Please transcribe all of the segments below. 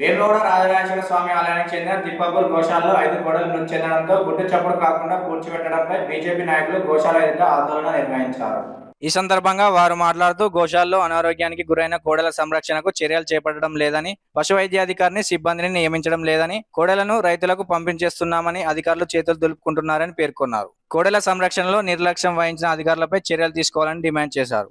వేములవాడ రాజరాజేశ్వర స్వామి ఆలయానికి చెందిన తిప్పపూర్ గోశాలలో ఐదు గోడలు మృతి చెందడంతో గుట్టు చప్పుడు కాకుండా పూడ్చిపెట్టడంపై బీజేపీ నాయకులు గోశాల ఎదుట ఆందోళన నిర్వహించారు. ఈ సందర్భంగా వారు మాట్లాడుతూ గోశాలలో అనారోగ్యానికి గురైన కోడల సంరక్షణకు చర్యలు చేపట్టడం లేదని పశు వైద్యాధికారిని సిబ్బందిని నియమించడం లేదని కోడలను రైతులకు పంపించేస్తున్నామని అధికారులు చేతులు దులుపుకుంటున్నారని పేర్కొన్నారు. కోడల సంరక్షణలో నిర్లక్ష్యం వహించిన అధికారులపై చర్యలు తీసుకోవాలని డిమాండ్ చేశారు.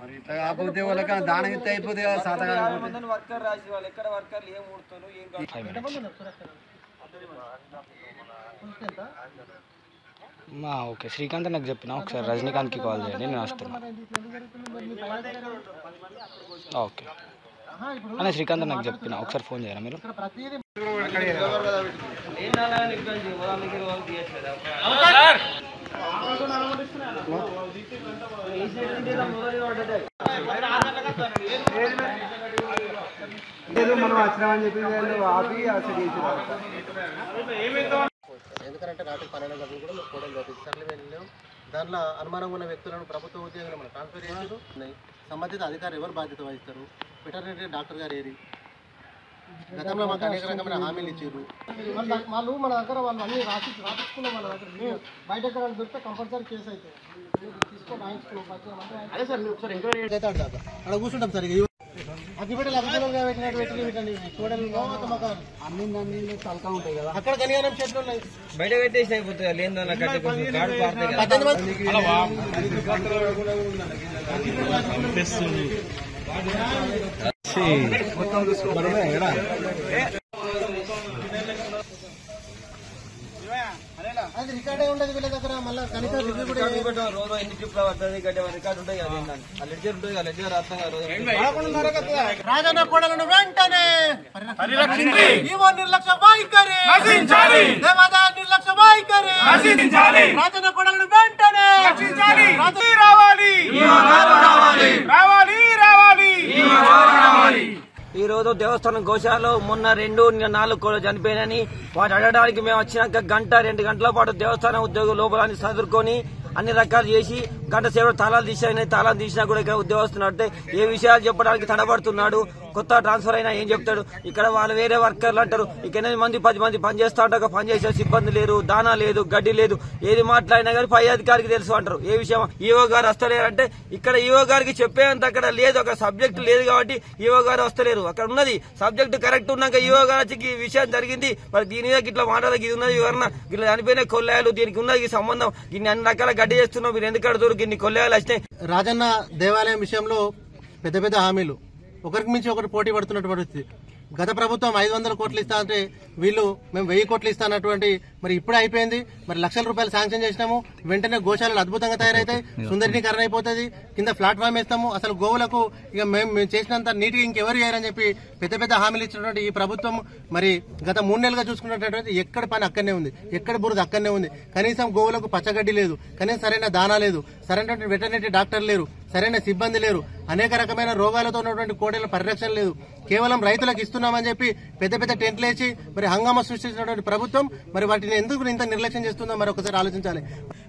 మరి ఇట్లా కాకపోతే వాళ్ళకి దానం ఇస్తే అయిపోతుంది కదా సాత కాకపోతే వర్కర్ రాసి వాళ్ళు ఎక్కడ వర్కర్లు ఏం ఊడుతారు ఏం మా ఓకే శ్రీకాంత్ నాకు చెప్పిన ఒకసారి రజనీకాంత్కి కాల్ చేయండి నేను వస్తున్నా ఓకే అనే శ్రీకాంత్ నాకు చెప్పిన ఒకసారి ఫోన్ చేయరా మీరు మనం వచ్చినామని చెప్పి ఆపి అసలు ఎందుకంటే రాత్రి పన్నెండు గంటలు కూడా మేము కోడలు జరిగింది. సర్లే వెళ్ళాం దాంట్లో అనుమానంగా ఉన్న వ్యక్తులను ప్రభుత్వ ఉద్యోగులు మనం ట్రాన్స్ఫర్ చేశారు ఉన్నాయి. సంబంధిత అధికారులు ఎవరు బాధ్యత వహిస్తారు? వెటర్నరీ డాక్టర్ గారు ఏరి గతంలో మాకు అనేక రకమైన హామీలు ఇచ్చారు. వాళ్ళు మన దగ్గర వాళ్ళు అన్ని రాసి రాపించుకున్నాం మన దగ్గర. బయట ఎక్కడ దొరికితే కంపల్సరీ కేసు అవుతుంది తీసుకొని రాయించుకున్నాం అదే సార్ మీరు ఒకసారి ఎంక్వైరీ అయితే అక్కడ దాకా అక్కడ కూర్చుంటాం సార్ ఇక. అగ్గిపెట్టెలు అగ్గిపెట్టెలుగా పెట్టినట్టు పెట్టి చూడండి అన్ని అన్ని తలకా ఉంటాయి కదా. అక్కడ కనియానం చెట్లు ఉన్నాయి. బయట పెట్టేసి అయిపోతుంది కట్టి కొంచెం గాడు పారుతాయి కదా పద్దెనిమిది మంది అది రికార్డే ఉండదు వీళ్ళ దగ్గర మళ్ళీ కనీసం రివ్యూ కూడా రికార్డు పెట్టాం. రోజు ఎన్ని ట్రిప్లు పడుతుంది గడ్డ రికార్డు ఉంటుంది కదా ఏంటని. ఆ లెడ్జర్ ఉంటుంది కదా లెడ్జర్ రాస్తాం కదా రోజు రాజన్న కోడలను వెంటనే. పరిరక్షించి ఈవో నిర్లక్ష్య వైఖరి నశించాలి దేవాదాయ నిర్లక్ష్య వైఖరి నశించాలి రాజన్న కోడలను వెంటనే. నశించాలి రావాలి రావాలి రావాలి. ఈ దేవస్థానం గోశాలలో మొన్న రెండు నాలుగు కూడా చనిపోయినని వాటి అడగడానికి మేము వచ్చినాక గంట రెండు గంటల పాటు దేవస్థానం ఉద్యోగం లోపలని చదువుకొని అన్ని రకాలు చేసి గంట సేపు తాళాలు తీసాయని తాళాలు తీసినా కూడా ఇక్కడ ఉద్యోగస్తులు అంటే ఏ విషయాలు చెప్పడానికి తడబడుతున్నాడు కొత్త ట్రాన్స్ఫర్ అయినా ఏం చెప్తాడు? ఇక్కడ వాళ్ళు వేరే వర్కర్లు అంటారు ఇక ఎనిమిది మంది పది మంది పని చేస్తా ఉంటారు పని చేసే సిబ్బంది లేరు దానా లేదు గడ్డి లేదు ఏది మాట్లాడినా కానీ పై అధికారికి తెలుసు అంటారు. ఏ విషయం? ఈవో గారు వస్తలేరంటే ఇక్కడ ఈవో గారికి చెప్పేంత అక్కడ లేదు ఒక సబ్జెక్ట్ లేదు కాబట్టి ఈవో గారు వస్తలేరు. అక్కడ ఉన్నది సబ్జెక్ట్ కరెక్ట్ ఉన్నాక ఈవో గారికి ఈ విషయం జరిగింది. మరి దీని మీద ఇట్లా మాట్లాడక ఇది ఉన్నది వివరణ. ఇట్లా చనిపోయిన కొల్లాయాలు దీనికి ఉన్నది ఈ సంబంధం. దీన్ని అన్ని రకాల గడ్డి చేస్తున్నాం మీరు ఎందుకు అడుగుతారు ఇన్ని కొల్లేగాలు వచ్చినాయి రాజన్న దేవాలయం విషయంలో పెద్ద పెద్ద హామీలు. ఒకరికి మించి ఒకటి పోటీ పడుతున్నటువంటి పరిస్థితి. గత ప్రభుత్వం ఐదు వందల కోట్లు ఇస్తా అంటే వీళ్ళు మేము వెయ్యి కోట్లు ఇస్తా అన్నటువంటి మరి ఇప్పుడే అయిపోయింది. మరి లక్షల రూపాయలు శాంక్షన్ చేసినాము. వెంటనే గోశాలలు అద్భుతంగా తయారైతాయి. సుందరీకరణ అయిపోతుంది. కింద ప్లాట్ఫామ్ వేస్తాము. అసలు గోవులకు ఇక మేము మేము చేసినంత నీట్గా ఇంకెవరు చేయరని చెప్పి పెద్ద పెద్ద హామీలు ఇచ్చినటువంటి ఈ ప్రభుత్వం మరి గత మూడు నెలలుగా చూసుకున్నటువంటి ఎక్కడ పని అక్కడనే ఉంది. ఎక్కడ బురద అక్కడనే ఉంది. కనీసం గోవులకు పచ్చగడ్డి లేదు. కనీసం సరైన దానా లేదు. సరైనటువంటి వెటర్నరీ డాక్టర్ లేరు. సరైన సిబ్బంది లేరు. అనేక రకమైన రోగాలతో ఉన్నటువంటి కోడల పరిరక్షణ లేదు. కేవలం రైతులకు ఇస్తున్నామని చెప్పి పెద్ద పెద్ద టెంట్లు వేసి మరి హంగామా సృష్టించినటువంటి ప్రభుత్వం మరి వాటిని ఎందుకు ఇంత నిర్లక్ష్యం చేస్తుందో మరి ఒకసారి ఆలోచించాలి.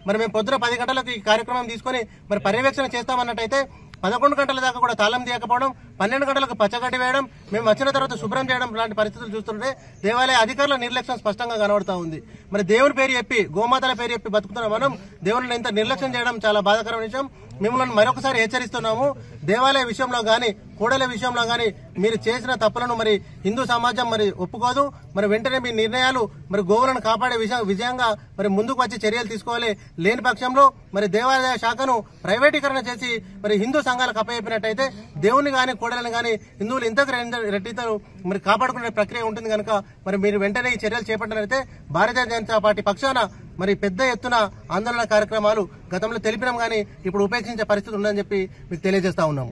మరి మేము పొద్దున పది గంటలకు ఈ కార్యక్రమం తీసుకొని మరి పర్యవేక్షణ చేస్తామన్నట్టయితే పదకొండు గంటల దాకా కూడా తాళం తీయకపోవడం పన్నెండు గంటలకు పచ్చగడ్డి వేయడం మేము వచ్చిన తర్వాత శుభ్రం చేయడం లాంటి పరిస్థితులు చూస్తుంటే దేవాలయ అధికారుల నిర్లక్ష్యం స్పష్టంగా కనబడతా ఉంది. మరి దేవుని పేరు చెప్పి గోమాతల పేరు చెప్పి బతుకుతున్న మనం దేవుని ఇంత నిర్లక్ష్యం చేయడం చాలా బాధాకరమైన విషయం. మిమ్మల్ని మరొకసారి హెచ్చరిస్తున్నాము. దేవాలయ విషయంలో కానీ కోడల విషయంలో కానీ మీరు చేసిన తప్పులను మరి హిందూ సమాజం మరి ఒప్పుకోదు. మరి వెంటనే మీ నిర్ణయాలు మరి గోవులను కాపాడే విషయం విజయంగా మరి ముందుకు వచ్చి చర్యలు తీసుకోవాలి. లేని పక్షంలో మరి దేవాదాయ శాఖను ప్రైవేటీకరణ చేసి మరి హిందూ సంఘాలకు అప్పచెప్పినట్టయితే దేవుని కానీ కోడలను కానీ హిందువులు ఇంతకు రెండు మరి కాపాడుకునే ప్రక్రియ ఉంటుంది కనుక మరి మీరు వెంటనే ఈ చర్యలు చేపట్టినట్లయితే భారతీయ జనతా పార్టీ పక్షాన మరి పెద్ద ఎత్తున ఆందోళన కార్యక్రమాలు గతంలో తెలిపినాం గానీ ఇప్పుడు ఉపేక్షించే పరిస్థితి ఉందని చెప్పి మీకు తెలియజేస్తా ఉన్నాము.